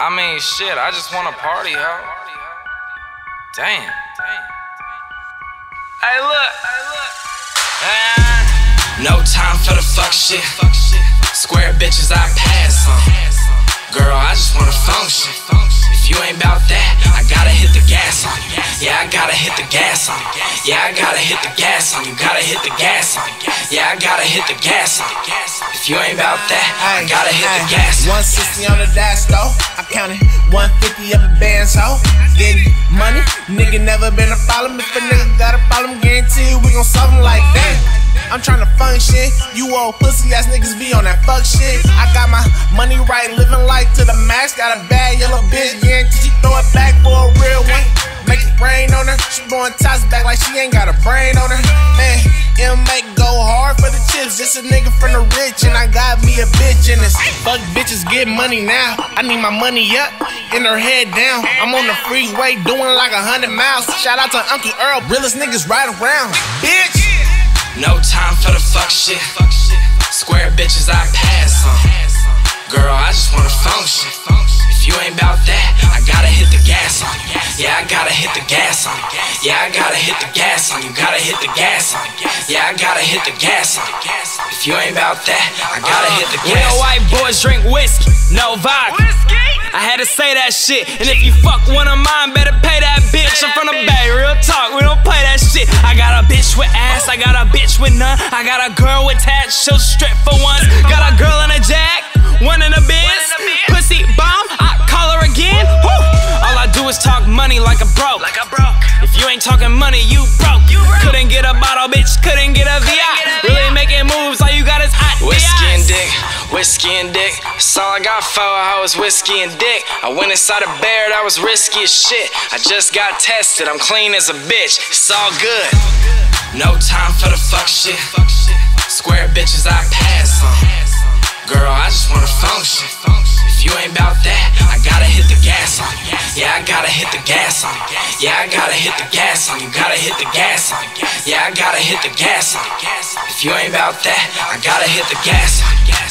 I mean, shit, I just wanna party, ho. Damn. Hey, look. Ah. No time for the fuck shit. Square bitches I pass on. Girl, I just wanna function. If you ain't about that, I gotta hit the gas on you. Yeah, I gotta hit the gas. Yeah, I gotta hit the gas on you. Gotta hit the gas on you. Yeah, I gotta hit the gas on you. If you ain't about that, I gotta hit the gas. 160 on the dash though. I counted 150 of a band so getting money. Nigga never been a problem. If a nigga got a problem, guarantee we gon' solve them like that. I'm trying tryna function. You old pussy ass niggas be on that fuck shit. I got my money right, living life to the max. Got a bad yellow bitch, guarantee she throw it back for a real one. Make it rain on her. She blowing toss back like she ain't got a brain on her. Man, it make go hard for the chips. Just a nigga from the rich, and I got me a bitch in this. Fuck bitches, get money now. I need my money up, in her head down. I'm on the freeway doing like a hundred miles. Shout out to Uncle Earl, realest niggas right around. Bitch! No time for the fuck shit. Square bitches I pass on. Girl, I just wanna function. If you ain't about that, I gotta hit the gas on you. Yeah, I gotta hit the gas on you. Yeah, I gotta hit the gas on you. Gotta hit the gas on you. Yeah, I gotta hit the gas on you. If you ain't about that, I gotta hit the gas. Real white boys drink whiskey, no vodka. I had to say that shit. And if you fuck one of mine, better pay I got a bitch with none. I got a girl with tats, she'll strip for once. Got a girl in a jack, one in a biz. Pussy bomb, I call her again. Woo. All I do is talk money like a broke. Like I broke. If you ain't talking money, you broke. you Couldn't get a bottle, bitch, couldn't get a VI. Really making moves, all you got is hot Whiskey and dick, whiskey and dick. That's all I got for I was whiskey and dick. I went inside a bear, that was risky as shit. I just got tested, I'm clean as a bitch. It's all good. No time for the fuck shit. Square bitches I pass on. Girl, I just wanna function. If you ain't about that, I gotta hit the gas on you. Yeah, I gotta hit the gas on you. Yeah, I gotta hit the gas on you. Gotta hit the gas on you. Yeah, I gotta hit the gas on. If you ain't about that, I gotta hit the gas on.